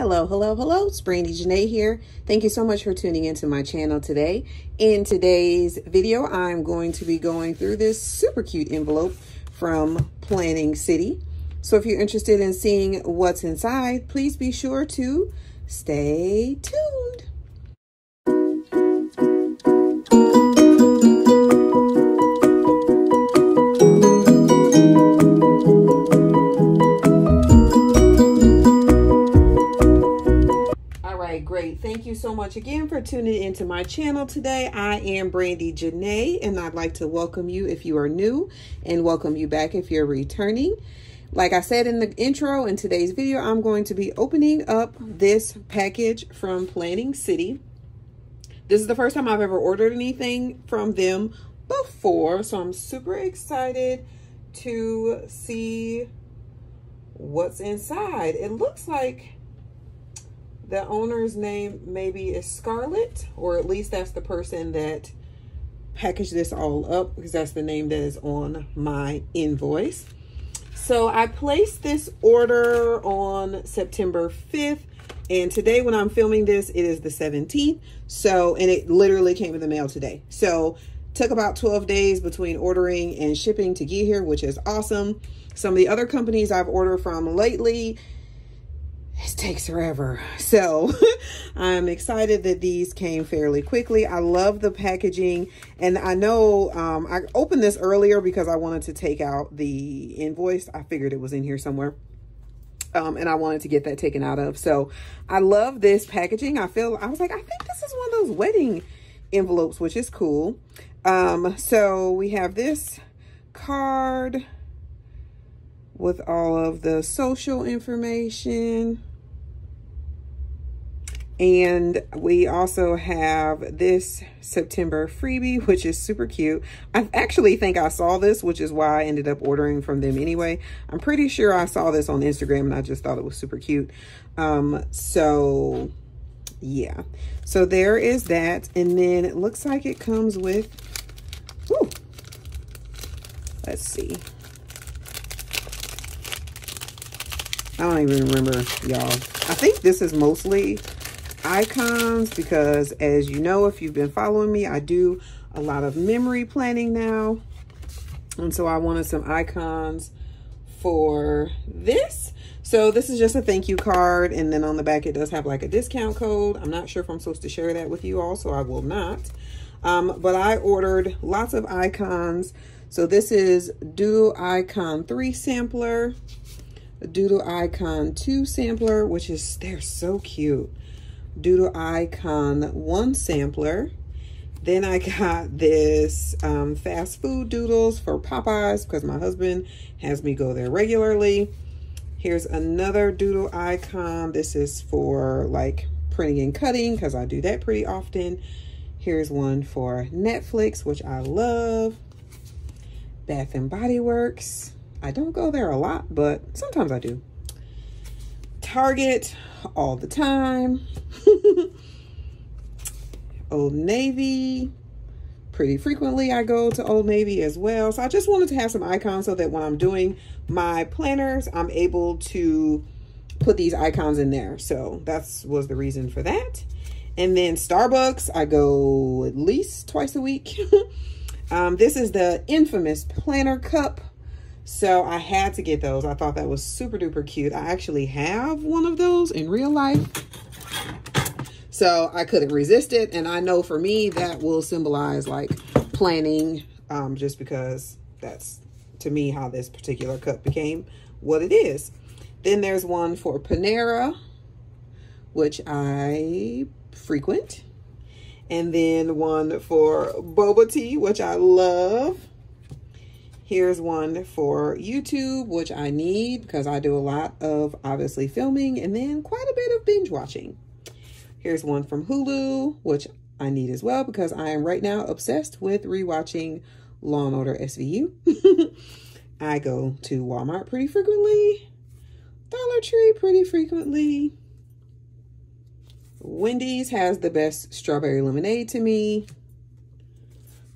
Hello, hello, hello. It's Brandi Janei here. Thank you so much for tuning into my channel today. In today's video, I'm going to be going through this super cute envelope from Planning City. So if you're interested in seeing what's inside, please be sure to stay tuned. Thank you so much again for tuning into my channel today. I am Brandi Janei, and I'd like to welcome you if you are new and welcome you back if you're returning. Like I said in the intro in today's video, I'm going to be opening up this package from Planning City. This is the first time I've ever ordered anything from them before, so I'm super excited to see what's inside. It looks like the owner's name maybe is Scarlett, or at least that's the person that packaged this all up because that's the name that is on my invoice. So I placed this order on September 5th. And today when I'm filming this, it is the 17th. So, and it literally came in the mail today. So took about 12 days between ordering and shipping to get here, which is awesome. Some of the other companies I've ordered from lately, it takes forever. So I'm excited that these came fairly quickly. I love the packaging and I know um, I opened this earlier because I wanted to take out the invoice. I figured it was in here somewhere. Um, and I wanted to get that taken out of. So I love this packaging. I feel, I was like, I think this is one of those wedding envelopes, which is cool. Um, so we have this card with all of the social information. And we also have this September freebie, which is super cute. I actually think I saw this, which is why I ended up ordering from them anyway. I'm pretty sure I saw this on Instagram and I just thought it was super cute. Um, so yeah, so there is that. And then it looks like it comes with, whew, let's see. I don't even remember, y'all. I think this is mostly icons because as you know, if you've been following me, I do a lot of memory planning now. And so I wanted some icons for this. So this is just a thank you card. And then on the back, it does have like a discount code. I'm not sure if I'm supposed to share that with you all, so I will not. Um, but I ordered lots of icons. So this is Doodle Icon 3 sampler, Doodle Icon 2 sampler, which is, they're so cute. Doodle Icon 1 sampler. Then I got this um, fast food doodles for Popeyes because my husband has me go there regularly. Here's another doodle icon. This is for like printing and cutting because I do that pretty often. Here's one for Netflix, which I love. Bath and Body Works. I don't go there a lot, but sometimes I do. Target all the time. Old Navy. Pretty frequently I go to Old Navy as well. So I just wanted to have some icons so that when I'm doing my planners, I'm able to put these icons in there. So that's was the reason for that. And then Starbucks, I go at least twice a week. um, this is the infamous planner cup. So I had to get those. I thought that was super duper cute. I actually have one of those in real life. So I couldn't resist it. And I know for me, that will symbolize like planning um, just because that's to me how this particular cup became what it is. Then there's one for Panera, which I frequent. And then one for boba tea, which I love. Here's one for YouTube, which I need because I do a lot of obviously filming and then quite a bit of binge watching. Here's one from Hulu, which I need as well because I am right now obsessed with rewatching Law and Order SVU. I go to Walmart pretty frequently, Dollar Tree pretty frequently. Wendy's has the best strawberry lemonade to me.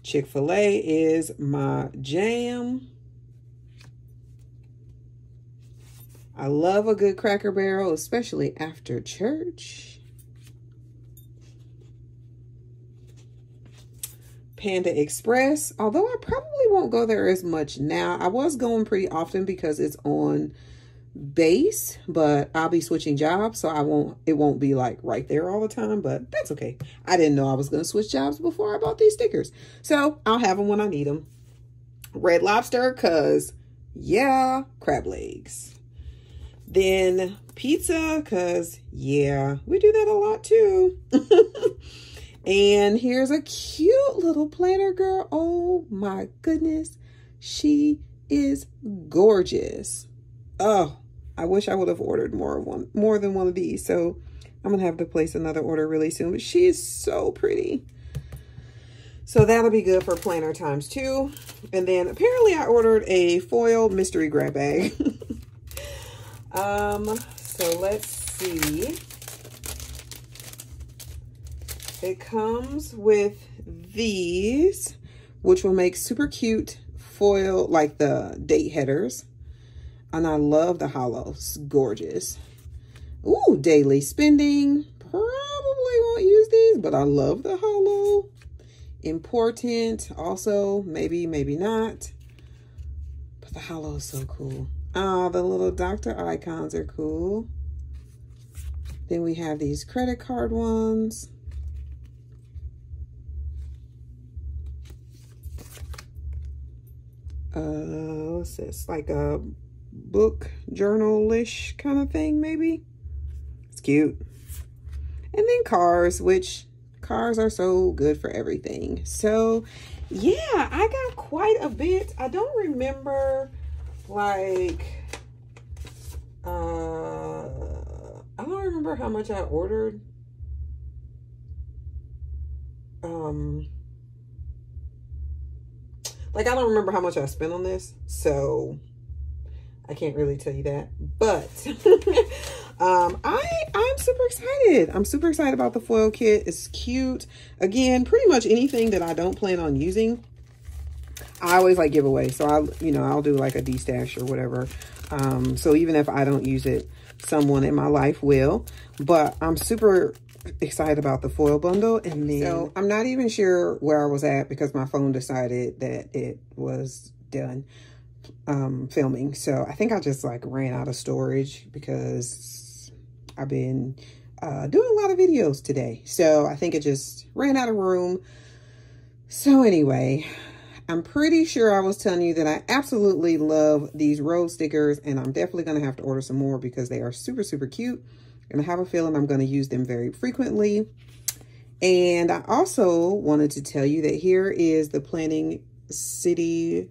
Chick-fil-A is my jam. I love a good Cracker Barrel, especially after church. Panda Express, although I probably won't go there as much now. I was going pretty often because it's on base, but I'll be switching jobs, so I won't, it won't be like right there all the time, but that's okay. I didn't know I was going to switch jobs before I bought these stickers. So I'll have them when I need them. Red Lobster, because yeah, crab legs. Then pizza, because yeah, we do that a lot too. and here's a cute little planner girl. Oh my goodness. She is gorgeous. Oh, I wish I would have ordered more of one more than one of these. So I'm gonna have to place another order really soon. But she is so pretty. So that'll be good for planner times two. And then apparently I ordered a foil mystery grab bag. um, so let's see. It comes with these, which will make super cute foil, like the date headers. And I love the holos. Gorgeous. Ooh, daily spending. Probably won't use these, but I love the holo. Important. Also, maybe, maybe not. But the holo is so cool. Ah, the little doctor icons are cool. Then we have these credit card ones. Uh, what's this? Like a book journal-ish kind of thing, maybe. It's cute. And then cars, which cars are so good for everything. So, yeah, I got quite a bit. I don't remember, like, uh, I don't remember how much I ordered. Um, like, I don't remember how much I spent on this. So, I can't really tell you that, but um, I, I'm super excited. I'm super excited about the foil kit. It's cute. Again, pretty much anything that I don't plan on using, I always like give away. So I, you know, I'll do like a D-stash or whatever. Um, so even if I don't use it, someone in my life will, but I'm super excited about the foil bundle. And then so I'm not even sure where I was at because my phone decided that it was done um, filming. So I think I just like ran out of storage because I've been uh, doing a lot of videos today. So I think it just ran out of room. So anyway, I'm pretty sure I was telling you that I absolutely love these road stickers and I'm definitely going to have to order some more because they are super, super cute. And I have a feeling I'm going to use them very frequently. And I also wanted to tell you that here is the Planning City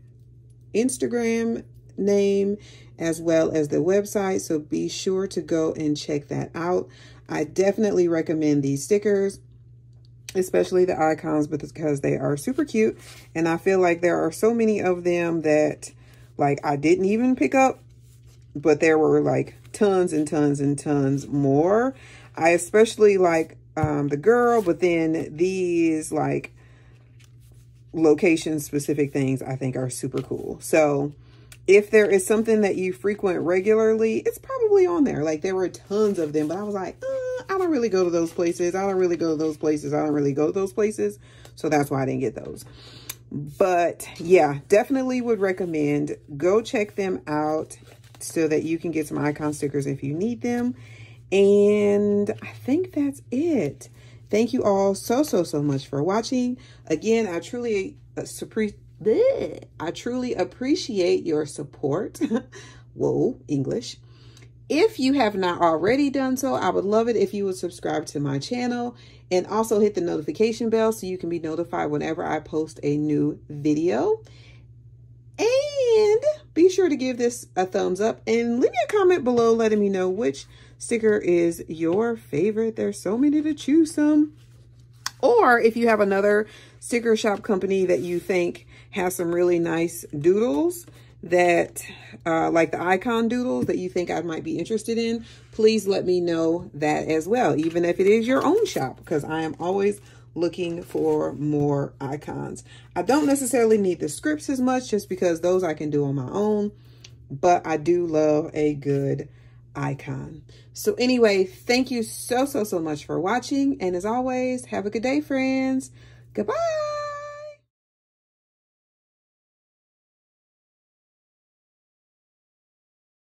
Instagram name as well as the website. So be sure to go and check that out. I definitely recommend these stickers, especially the icons because they are super cute. And I feel like there are so many of them that like I didn't even pick up, but there were like tons and tons and tons more. I especially like um, the girl, but then these like location specific things I think are super cool. So if there is something that you frequent regularly, it's probably on there. Like there were tons of them, but I was like, uh, I don't really go to those places. I don't really go to those places. I don't really go to those places. So that's why I didn't get those. But yeah, definitely would recommend go check them out so that you can get some icon stickers if you need them. And I think that's it. Thank you all so, so, so much for watching. Again, I truly, uh, I truly appreciate your support. Whoa, English. If you have not already done so, I would love it if you would subscribe to my channel and also hit the notification bell so you can be notified whenever I post a new video. And be sure to give this a thumbs up and leave me a comment below letting me know which sticker is your favorite. There's so many to choose from. Or if you have another sticker shop company that you think has some really nice doodles that, uh, like the icon doodles that you think I might be interested in, please let me know that as well, even if it is your own shop, because I am always looking for more icons. I don't necessarily need the scripts as much just because those I can do on my own. but I do love a good icon. So anyway, thank you so, so, so much for watching. And as always, have a good day, friends. Goodbye.